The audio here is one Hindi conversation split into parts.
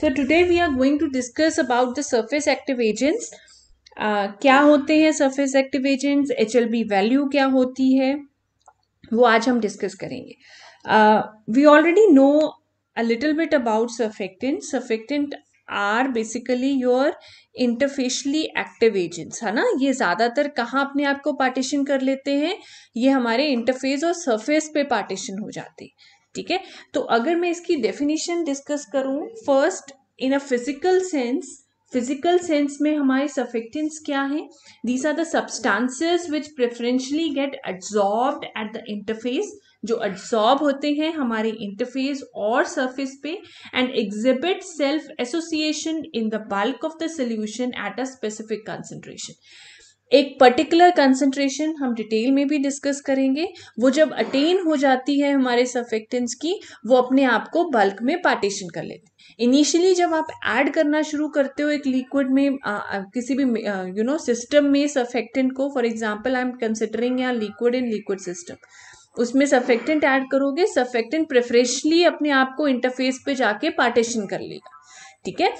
So today we are going to discuss about the surface active. Uh, क्या होते हैं surface active agents? HLB value क्या होती है? वो आज हम डिस्कस करेंगे. We already know a little bit about surfactant surfactant are basically your interfacially active agents है ना? ये ज़्यादातर कहाँ अपने आप को पार्टीशन कर लेते हैं? ये हमारे इंटरफेस और सरफेस पे पार्टीशन हो जाते हैं. ठीक है? तो अगर मैं इसकी डेफिनेशन डिस्कस करूँ first in a physical sense physical sense में हमारे सफेक्टेंस क्या है? These are the substances which preferentially get absorbed at the interface जो एब्जॉर्ब होते हैं हमारे इंटरफेस और सरफेस पे and exhibit self association in the bulk of the solution at a specific concentration एक पर्टिकुलर कंसंट्रेशन हम डिटेल में भी डिस्कस करेंगे। वो जब अटेन हो जाती है हमारे सफेक्टेंस की वो अपने आप को बल्क में पार्टीशन कर लेते हैं। इनिशियली जब आप ऐड करना शुरू करते हो एक लिक्विड में आ, आ, किसी भी यू नो सिस्टम में सफेक्टेंट को for example I am considering या लिक्विड इन लिक्विड सिस्टम उसमें सफेक्टेंट ऐड करोगे सफेक्टेंट प्रेफरेशली अपने आप को इंटरफेस पे जाके पार्टीशन कर लेगा। ठीक है?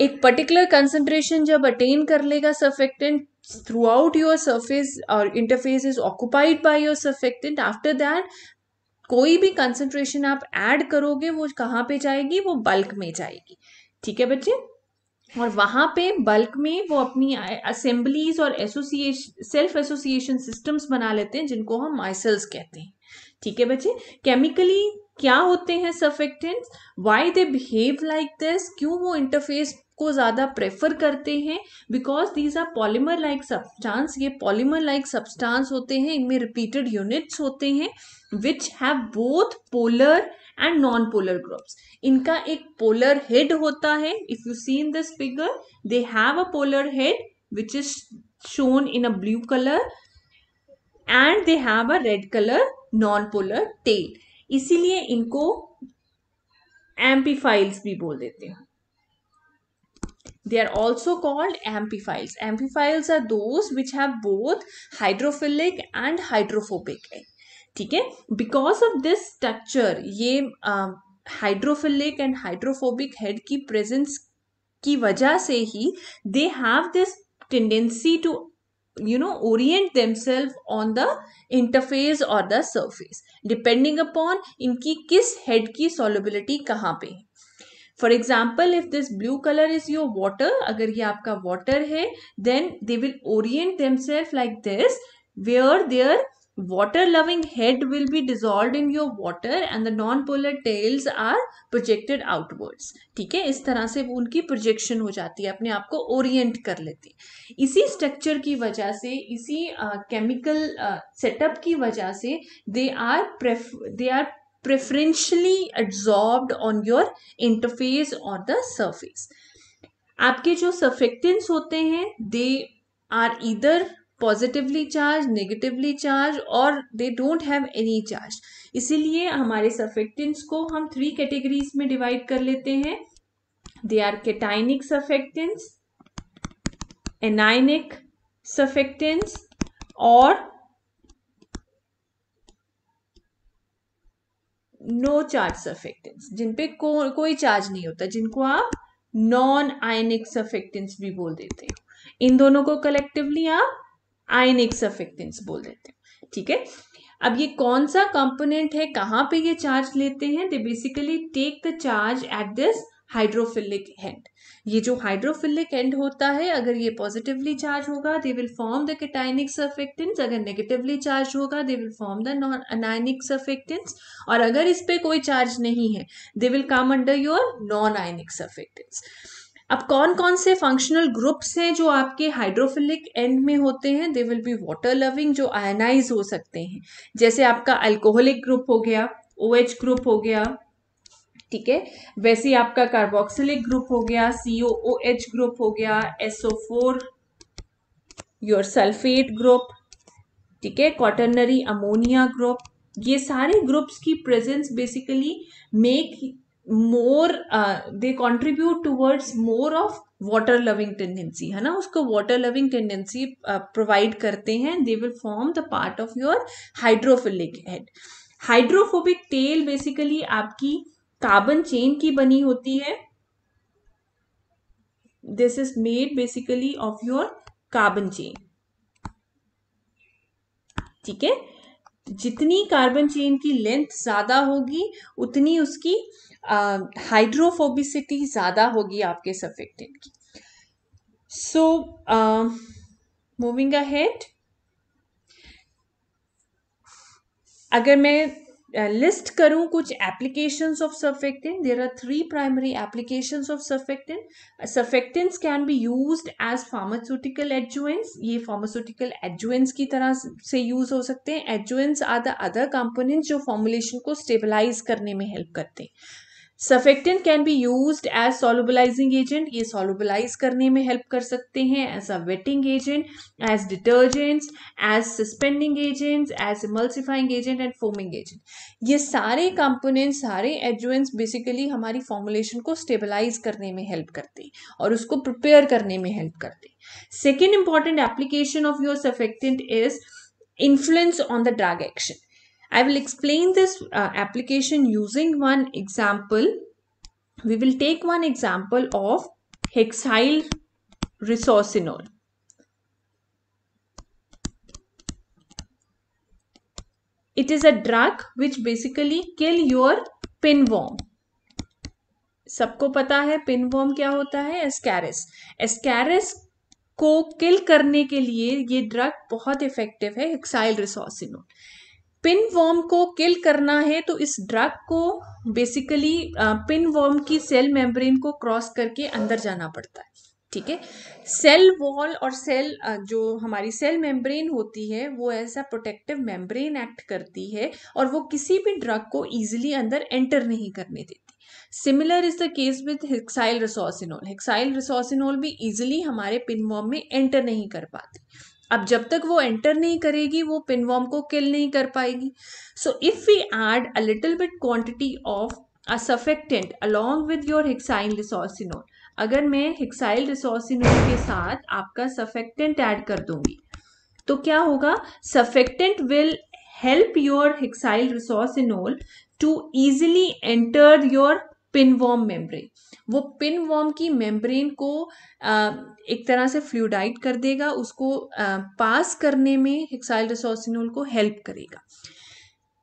एक पर्टिकुलर कंसंट्रेशन जब अटेन कर लेगा surfactant throughout your surface, or interface is occupied by your surfactant, after that, कोई भी कंसंट्रेशन आप ऐड करोगे, वो कहाँ पे जाएगी? वो बल्क में जाएगी। ठीक है बच्चे? और वहाँ पे बल्क में वो अपनी असेंबलीज और एसोसिएशन सेल्फ एसोसिएशन सिस्टम्स बना लेते हैं, जिनको हम माइसल्स कहते हैं। ठीक है बच्चे? केमिकली क्या होते हैं surfactants why they behave like this क्यों वो इंटरफेस को ज़्यादा प्रेफर करते हैं because these are polymer like substance ये पॉलीमर लाइक सब्सटांस होते हैं, इनमें रिपीटेड यूनिट्स होते हैं which have both polar and non polar groups इनका एक पोलर हेड होता है if you see in this figure they have a polar head which is shown in a blue colour and they have a red colour non polar tail इसीलिए इनको एम्पीफाइल्स भी बोल देते हैं। They are also called amphiphiles. Amphiphiles are those which have both hydrophilic and hydrophobic egg. ठीक है बिकॉज़ ऑफ़ दिस स्ट्रक्चर ये हाइड्रोफिलिक एंड हाइड्रोफोबिक हेड की प्रेजेंस की वजह से ही they have this tendency to you know orient themselves on the interface or the surface depending upon इनकी किस head की solubility कहाँ पे है for example if this blue colour is your water अगर ये आपका वाटर है then they will orient themselves like this where their water loving head will be dissolved in your water and the non-polar tails are projected outwards. ठीक है? इस तरह से वो उनकी प्रोजेक्शन हो जाती है अपने आप को ओरिएंट कर लेती है। इसी स्ट्रक्चर की वजह से इसी केमिकल uh, सेटअप uh, की वजह से they are pref they are preferentially absorbed on your interface or the surface. आपके जो सफेक्टेंस होते हैं दे आर इधर पॉजिटिवली चार्ज नेगेटिवली चार्ज और they don't have any charge इसीलिए हमारे सफेक्टेंस को हम थ्री कैटेगरीज में डिवाइड कर लेते हैं। They are cationic surfactants anionic surfactants और नो चार्ज सफेक्टेंस जिन पे को, कोई चार्ज नहीं होता जिनको आप नॉन आयनिक सफेक्टेंस भी बोल देते हो। इन दोनों को कलेक्टिवली आप आयनिक सफेक्टेंस बोल देते हो ठीक है? अब ये कौन सा कंपोनेंट है कहाँ पे ये चार्ज लेते हैं? They basically take the charge at this hydrophilic end ये जो हाइड्रोफिलिक एंड होता है, अगर ये पॉजिटिवली चार्ज होगा they will form the cationic surfactants अगर नेगेटिवली चार्ज होगा they will form the non anionic surfactants और अगर इस पे कोई चार्ज नहीं है they will come under your non ionic surfactants अब कौन कौन से फंक्शनल ग्रुप्स हैं जो आपके हाइड्रोफिलिक एंड में होते हैं? They will be water loving जो आयनाइज हो सकते हैं. जैसे आपका अल्कोहलिक ग्रुप हो गया ओ OH ग्रुप हो गया ठीक है? वैसे ही आपका कार्बोक्सिलिक ग्रुप हो गया सीओ ओ एच ग्रुप हो गया SO four your sulphate group ठीक है? कॉटनरी अमोनिया ग्रुप ये सारे ग्रुप्स की presence basically make more they contribute towards more of water loving tendency है ना? उसको वाटर लविंग टेंडेंसी प्रोवाइड करते हैं they will form the part of your hydrophilic head hydrophobic tail basically आपकी कार्बन चेन की बनी होती है। This is made basically of your carbon chain ठीक है? जितनी कार्बन चेन की लेंथ ज़्यादा होगी, उतनी उसकी हाइड्रोफोबिसिटी ज़्यादा होगी आपके सफेक्टेंट की। सो मूविंग अहेड अगर मैं लिस्ट करूँ कुछ applications of surfactant there are three primary applications of surfactant surfactants can be use as pharmaceutical adjuvants ये फार्मास्यूटिकल एडजुएंस की तरह से यूज़ हो सकते हैं. Adjuvants are the other components जो फॉर्मुलेशन को स्टेबलाइज करने में हेल्प करते हैं. Surfactant can be use as solubilising agent ये सोलबलाइज करने में हेल्प कर सकते हैं as a wetting agent as detergents as suspending agents as emulsifying agent and foaming agent ये सारे कंपोनेंट्स सारे एजुएंट्स बेसिकली हमारी फॉर्मुलेशन को स्टेबलाइज करने में हेल्प करते हैं और उसको प्रिपेयर करने में हेल्प करते second important application of your surfactant is influence on the drug action. I will explain this uh, application using one example. We will take one example of hexyl resorcinol. It is a drug which basically kill your pinworm. सबको पता है पिनवॉर्म क्या होता है एस्कैरिस एस्कैरिस को किल करने के लिए ये ड्रग बहुत इफ़ेक्टिव है हेक्साइल रिसोसिनोल पिन वॉर्म को किल करना है तो इस ड्रग को बेसिकली पिन वॉर्म की सेल मेम्ब्रेन को क्रॉस करके अंदर जाना पड़ता है, ठीक है? सेल वॉल और सेल जो हमारी सेल मेम्ब्रेन होती है, वो ऐसा प्रोटेक्टिव मेम्ब्रेन एक्ट करती है और वो किसी भी ड्रग को इजीली अंदर एंटर नहीं करने देती। Similar is the case with hexyl resorcinol hexyl resorcinol भी इजिली हमारे पिन वॉर्म में एंटर नहीं कर पाती। अब जब तक वो एंटर नहीं करेगी, वो पिनवॉर्म को किल नहीं कर पाएगी। So if we add a little bit quantity of a surfactant along with your hexyl resorcinol अगर मैं हेक्साइल रिसोसिनोल के साथ आपका सफेक्टेंट ऐड कर दूँगी तो क्या होगा? Surfactant will help your hexyl resorcinol to easily enter your pinworm membrane. वो पिनवॉर्म की मेम्ब्रेन को एक तरह से फ्लूडाइट कर देगा, उसको पास करने में हेक्साइल रिसोसिनोल को हेल्प करेगा।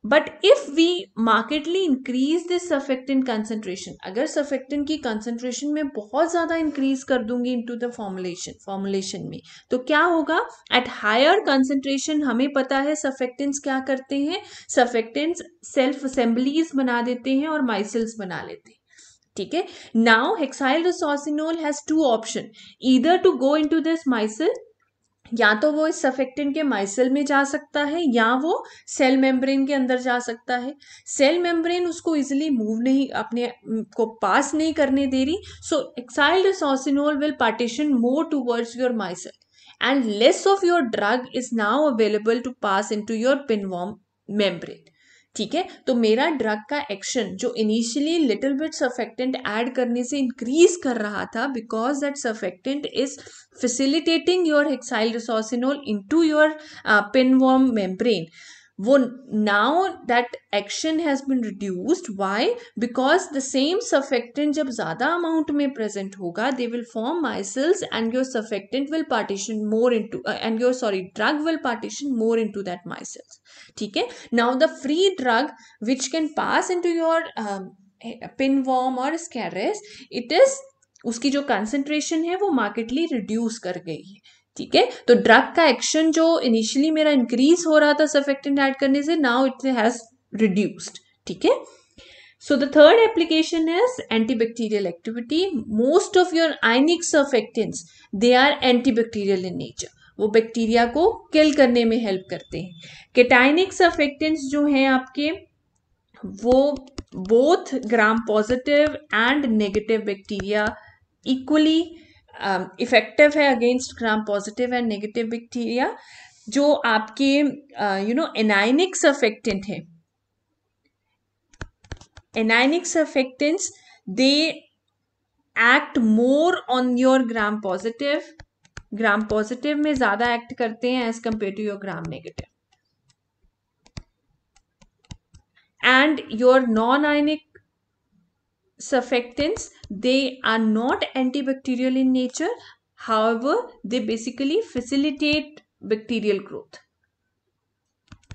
But if we markedly increase this surfactant concentration अगर सफेक्टिन की कंसेंट्रेशन में बहुत ज़्यादा इंक्रीज कर दूँगी इनटू द फॉर्मुलेशन फॉर्मुलेशन में तो क्या होगा? एट हायर कंसेंट्रेशन हमें पता है सफेक्टेंस क्या करते हैं। सफेक्टेंस सेल्फ असेंबलीज बना देते हैं और माइसल्स बना लेते हैं। ठीक है? Now hexyl resorcinol has two option either to go into this micelle या तो वो इस सफेक्टिन के माइसल में जा सकता है, या वो सेल मेम्ब्रेन के अंदर जा सकता है। सेल मेम्ब्रेन उसको इजिली मूव नहीं, अपने को पास नहीं करने दे रही so hexyl resorcinol will partition more towards your micelle and less of your drug is now available to pass into your pinworm membrane ठीक है? तो मेरा ड्रग का एक्शन जो initially little bit surfactant add करने से इंक्रीज कर रहा था because that surfactant is facilitating your hexyl resorcinol into your pinworm membrane वो now that action has been reduced why because the same surfactant जब ज़्यादा अमाउंट में प्रेजेंट होगा they will form micelles and your surfactant will partition more into and your sorry drug will partition more into that micelles ठीक है? Now the free drug which can pass into your pinworm और स्कैरस इट इज़ उसकी जो कंसेंट्रेशन है वो मार्केटली रिड्यूस कर गई है। ठीक है? तो ड्रग का एक्शन जो इनिशियली मेरा इंक्रीज हो रहा था सफेक्टेंट ऐड करने से नाउ इट हैज़ रिड्यूस्ड ठीक है? So, the third application is antibacterial activity. Most of your ionic surfactants, they are antibacterial in nature. वो बैक्टीरिया को किल करने में हेल्प करते हैं। केटाइनिक सर्फेक्टेंट्स जो हैं आपके, वो both Gram positive and negative bacteria equally effective है against Gram positive and negative bacteria जो आपके यू नो एनाइनिक सफेक्टेंट है। Anionic surfactants they act more on your Gram positive Gram positive में ज़्यादा एक्ट करते हैं as compare to your Gram negative and your non ionic surfactants they are not antibacterial in nature however they basically facilitate bacterial growth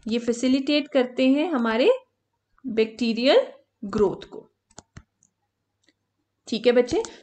ये facilitate करते हैं हमारे बैक्टीरियल ग्रोथ को ठीक है बच्चे